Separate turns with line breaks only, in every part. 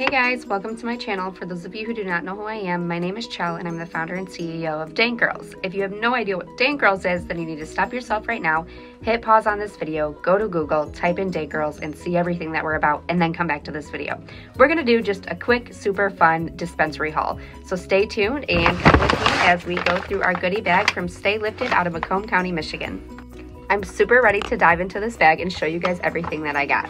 Hey guys, welcome to my channel. For those of you who do not know who I am, my name is Chell and I'm the founder and CEO of Dank Girls. If you have no idea what Dank Girls is, then you need to stop yourself right now, hit pause on this video, go to Google, type in Dank Girls and see everything that we're about and then come back to this video. We're gonna do just a quick, super fun dispensary haul. So stay tuned and come with me as we go through our goodie bag from StayLyfted out of Macomb County, Michigan. I'm super ready to dive into this bag and show you guys everything that I got.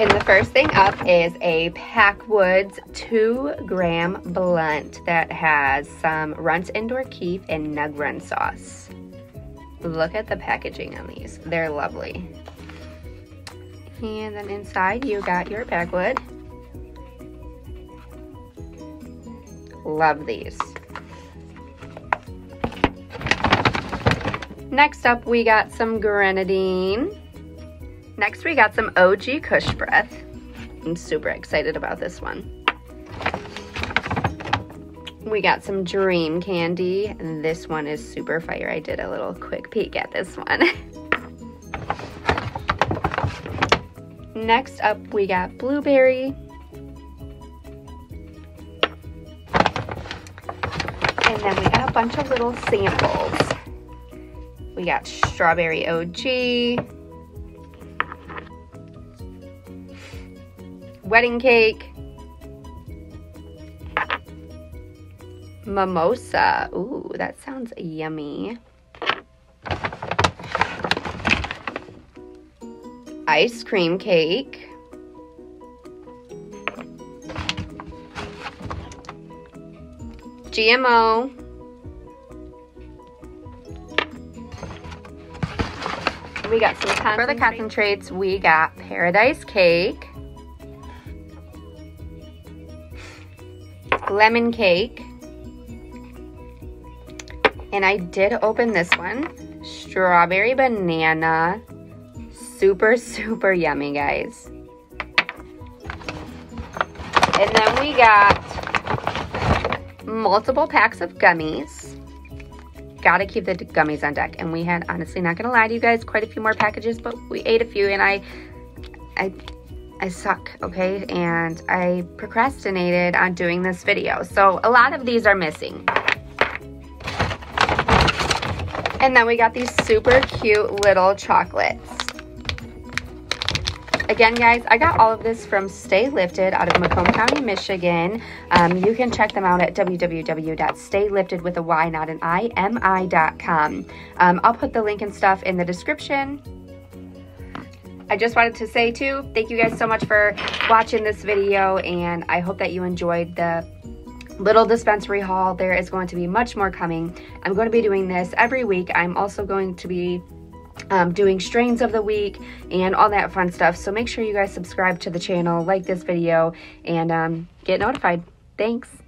And the first thing up is a Packwoods 2 gram blunt that has some Runts Indoor Keef and Nug Run sauce. Look at the packaging on these. They're lovely. And then inside you got your Packwood. Love these. Next up we got some grenadine. Next we got some OG Kush Breath. I'm super excited about this one. We got some Dream Candy, and this one is super fire. I did a little quick peek at this one. Next up, we got Blueberry. And then we got a bunch of little samples. We got Strawberry OG, wedding cake, mimosa. Ooh, that sounds yummy. Ice cream cake. GMO. We got some For the concentrates, we got paradise cake. Lemon cake. And I did open this one. Strawberry banana. Super, super yummy, guys. And then we got multiple packs of gummies. Gotta keep the gummies on deck. And we had, honestly, not gonna lie to you guys, quite a few more packages, but we ate a few and I, I I suck, okay? And I procrastinated on doing this video. So a lot of these are missing. And then we got these super cute little chocolates. Again, guys, I got all of this from StayLyfted out of Macomb County, Michigan. Um, you can check them out at www.staylyfted with a Y, not an I, M-I.com. Um, I'll put the link and stuff in the description. I just wanted to say too, thank you guys so much for watching this video and I hope that you enjoyed the little dispensary haul. There is going to be much more coming. I'm going to be doing this every week. I'm also going to be um, doing strains of the week and all that fun stuff. So make sure you guys subscribe to the channel, like this video, and um, get notified. Thanks.